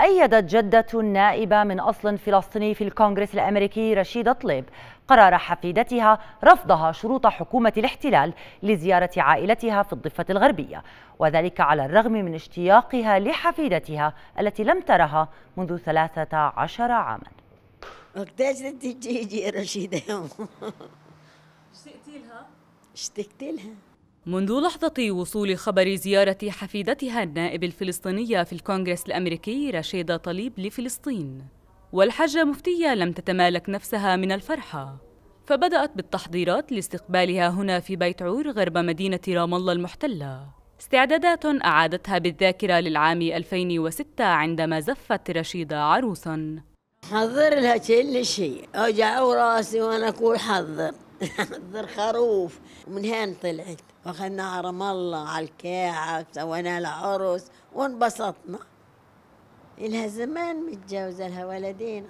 أيدت جدة نائبة من أصل فلسطيني في الكونغرس الأمريكي رشيدة طليب. قرار حفيدتها رفضها شروط حكومة الاحتلال لزيارة عائلتها في الضفة الغربية وذلك على الرغم من اشتياقها لحفيدتها التي لم ترها منذ 13 عاما. وقتاش تجي رشيدة؟ يوم اشتقتي لها؟ اشتقت لها. منذ لحظة وصول خبر زيارة حفيدتها النائب الفلسطينية في الكونغرس الأمريكي رشيدة طليب لفلسطين. والحجة مفتية لم تتمالك نفسها من الفرحة. فبدأت بالتحضيرات لاستقبالها هنا في بيت عور غرب مدينة رام الله المحتلة. استعدادات أعادتها بالذاكرة للعام 2006 عندما زفت رشيدة عروساً. حضر لها كل شيء. اوجع رأسي وأنا أقول حضر. حضر خروف. ومن هين طلعت؟ واخذنا رام الله على الكاعة سوينا لها عرس وانبسطنا. إلها زمان متجوزة لها ولدين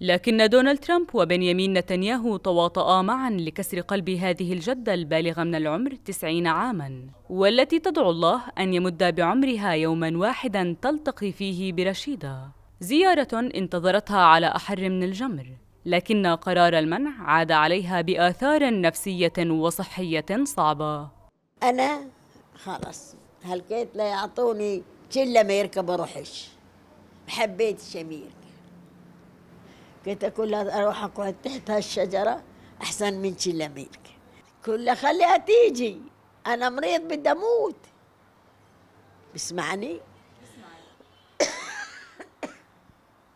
لكن دونالد ترامب وبنيامين نتنياهو تواطؤا معا لكسر قلب هذه الجدة البالغة من العمر تسعين عاما والتي تدعو الله أن يمد بعمرها يوما واحدا تلتقي فيه برشيدة. زيارة انتظرتها على أحر من الجمر. لكن قرار المنع عاد عليها بآثار نفسية وصحية صعبة. أنا خلص هلقيت لا يعطوني شلة ما يركب أروحش حبيت الشمير. قلت أقول أروح أقعد تحت هالشجرة أحسن من شلة ميرك كلها خليها تيجي أنا مريض بدي أموت. بسمعني؟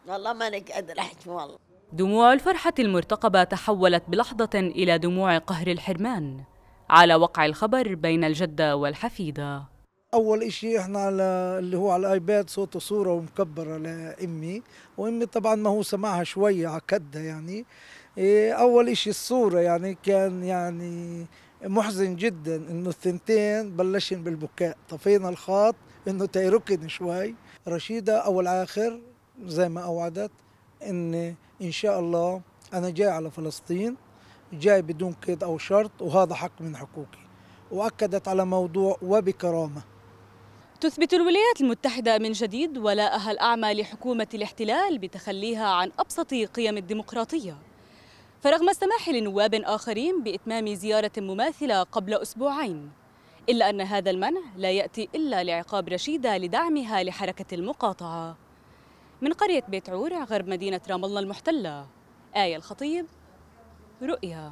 والله مانك قادر أحكي والله. دموع الفرحة المرتقبة تحولت بلحظة إلى دموع قهر الحرمان. على وقع الخبر بين الجدة والحفيدة. أول إشي إحنا على اللي هو على الآيباد صوت وصورة ومكبرة لأمي. وأمي طبعا ما هو سمعها شوية عكدها يعني. إيه، أول إشي الصورة يعني كان يعني محزن جدا إنه الثنتين بلشن بالبكاء. طفينا الخط إنه تيركن شوي. رشيدة أول آخر زي ما أوعدت. إن إن شاء الله أنا جاي على فلسطين جاي بدون قيد أو شرط وهذا حق من حقوقي. وأكدت على موضوع وبكرامة. تثبت الولايات المتحدة من جديد ولاءها الأعمى لحكومة الاحتلال بتخليها عن أبسط قيم الديمقراطية. فرغم السماح لنواب آخرين بإتمام زيارة مماثلة قبل أسبوعين إلا أن هذا المنع لا يأتي إلا لعقاب رشيدة لدعمها لحركة المقاطعة. من قرية بيت عور غرب مدينة رام الله المحتلة. آية الخطيب رؤيا.